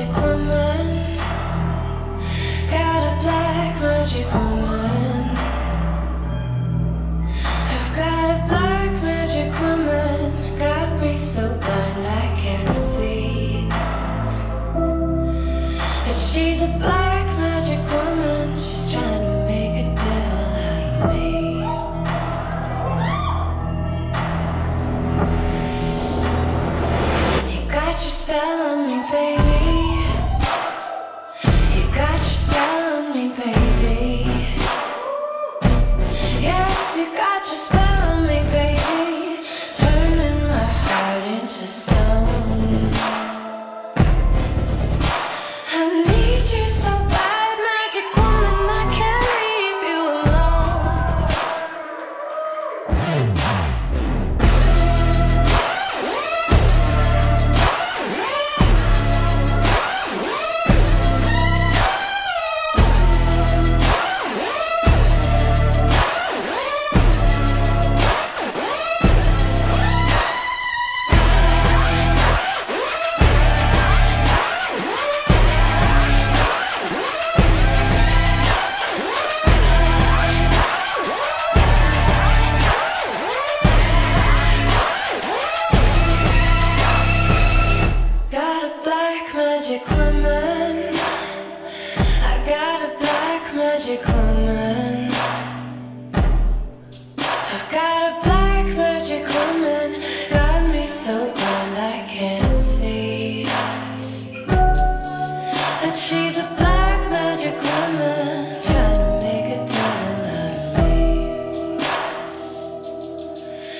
magic woman. Got a black magic woman. I've got a black magic woman. Got me so blind I can't see. But she's a black magic woman. She's trying to make a devil out of me. You got your spell on me, baby. Magic woman. I've got a black magic woman, got me so blind I can't see. That she's a black magic woman, trying to make a devil out of me.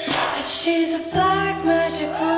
That she's a black magic woman.